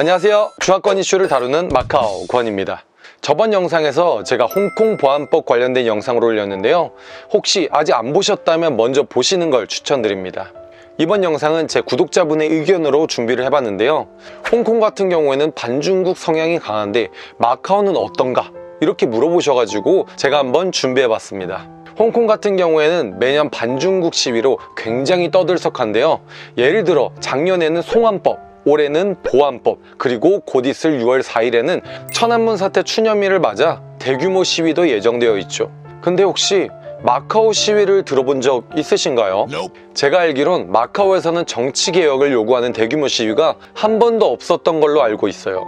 안녕하세요. 중화권 이슈를 다루는 마카오 권입니다. 저번 영상에서 제가 홍콩 보안법 관련된 영상을 올렸는데요. 혹시 아직 안 보셨다면 먼저 보시는 걸 추천드립니다. 이번 영상은 제 구독자분의 의견으로 준비를 해봤는데요. 홍콩 같은 경우에는 반중국 성향이 강한데 마카오는 어떤가? 이렇게 물어보셔가지고 제가 한번 준비해봤습니다. 홍콩 같은 경우에는 매년 반중국 시위로 굉장히 떠들썩한데요. 예를 들어 작년에는 송환법, 올해는 보안법, 그리고 곧 있을 6월 4일에는 천안문 사태 추념일을 맞아 대규모 시위도 예정되어 있죠. 근데 혹시 마카오 시위를 들어본 적 있으신가요? 제가 알기론 마카오에서는 정치 개혁을 요구하는 대규모 시위가 한 번도 없었던 걸로 알고 있어요.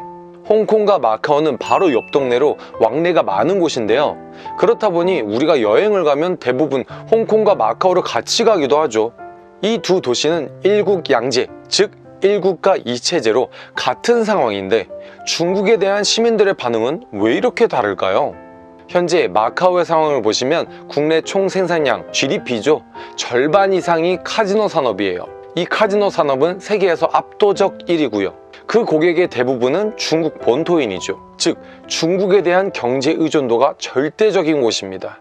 홍콩과 마카오는 바로 옆 동네로 왕래가 많은 곳인데요. 그렇다 보니 우리가 여행을 가면 대부분 홍콩과 마카오를 같이 가기도 하죠. 이 두 도시는 일국 양제, 즉 일국가 이체제로 같은 상황인데 중국에 대한 시민들의 반응은 왜 이렇게 다를까요? 현재 마카오의 상황을 보시면 국내 총 생산량 GDP죠. 절반 이상이 카지노 산업이에요. 이 카지노 산업은 세계에서 압도적 1위고요. 그 고객의 대부분은 중국 본토인이죠. 즉 중국에 대한 경제 의존도가 절대적인 곳입니다.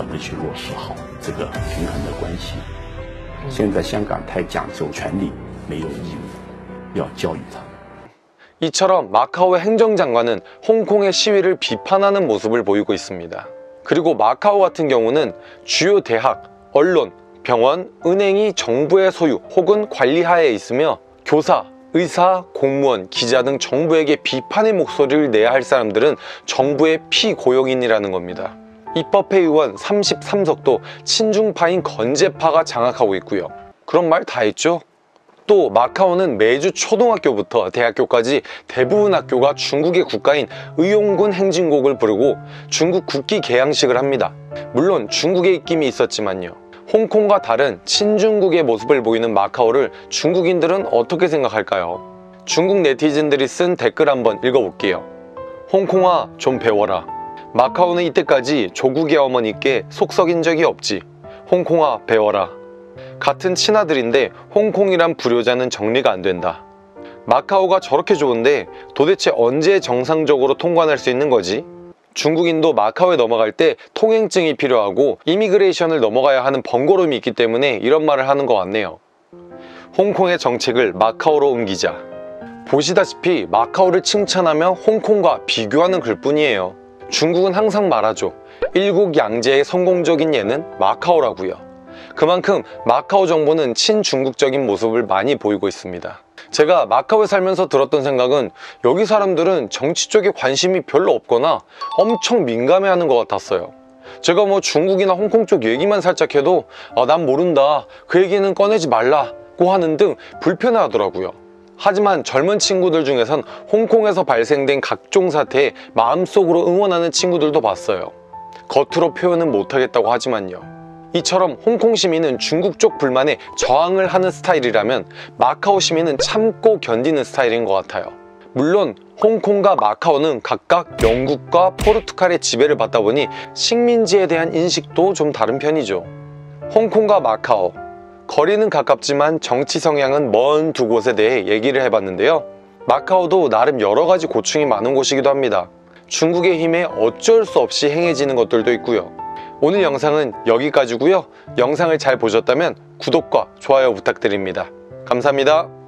怎么去落实好这个平衡的关系。现在香港太讲究权利，没有义务，要教育他们。 이처럼 마카오의 행정장관은 홍콩의 시위를 비판하는 모습을 보이고 있습니다. 그리고 마카오 같은 경우는 주요 대학, 언론, 병원, 은행이 정부의 소유 혹은 관리하에 있으며 교사, 의사, 공무원, 기자 등 정부에게 비판의 목소리를 내야 할 사람들은 정부의 피고용인이라는 겁니다. 입법회 의원 33석도 친중파인 건재파가 장악하고 있고요. 그런 말다 했죠? 또 마카오는 매주 초등학교부터 대학교까지 대부분 학교가 중국의 국가인 의용군 행진곡을 부르고 중국 국기 개양식을 합니다. 물론 중국의 입김이 있었지만요. 홍콩과 다른 친중국의 모습을 보이는 마카오를 중국인들은 어떻게 생각할까요? 중국 네티즌들이 쓴 댓글 한번 읽어볼게요. 홍콩아 좀 배워라. 마카오는 이때까지 조국의 어머니께 속 썩인 적이 없지. 홍콩아 배워라. 같은 친아들인데 홍콩이란 불효자는 정리가 안 된다. 마카오가 저렇게 좋은데 도대체 언제 정상적으로 통관할 수 있는 거지? 중국인도 마카오에 넘어갈 때 통행증이 필요하고 이미그레이션을 넘어가야 하는 번거로움이 있기 때문에 이런 말을 하는 것 같네요. 홍콩의 정책을 마카오로 옮기자. 보시다시피 마카오를 칭찬하며 홍콩과 비교하는 글뿐이에요. 중국은 항상 말하죠. 일국 양제의 성공적인 예는 마카오라고요. 그만큼 마카오 정부는 친중국적인 모습을 많이 보이고 있습니다. 제가 마카오에 살면서 들었던 생각은 여기 사람들은 정치 쪽에 관심이 별로 없거나 엄청 민감해하는 것 같았어요. 제가 뭐 중국이나 홍콩 쪽 얘기만 살짝 해도 아, 난 모른다. 그 얘기는 꺼내지 말라고 하는 등 불편해하더라고요. 하지만 젊은 친구들 중에선 홍콩에서 발생된 각종 사태에 마음속으로 응원하는 친구들도 봤어요. 겉으로 표현은 못하겠다고 하지만요. 이처럼 홍콩 시민은 중국 쪽 불만에 저항을 하는 스타일이라면 마카오 시민은 참고 견디는 스타일인 것 같아요. 물론 홍콩과 마카오는 각각 영국과 포르투갈의 지배를 받다 보니 식민지에 대한 인식도 좀 다른 편이죠. 홍콩과 마카오 거리는 가깝지만 정치 성향은 먼 두 곳에 대해 얘기를 해봤는데요. 마카오도 나름 여러 가지 고충이 많은 곳이기도 합니다. 중국의 힘에 어쩔 수 없이 행해지는 것들도 있고요. 오늘 영상은 여기까지고요. 영상을 잘 보셨다면 구독과 좋아요 부탁드립니다. 감사합니다.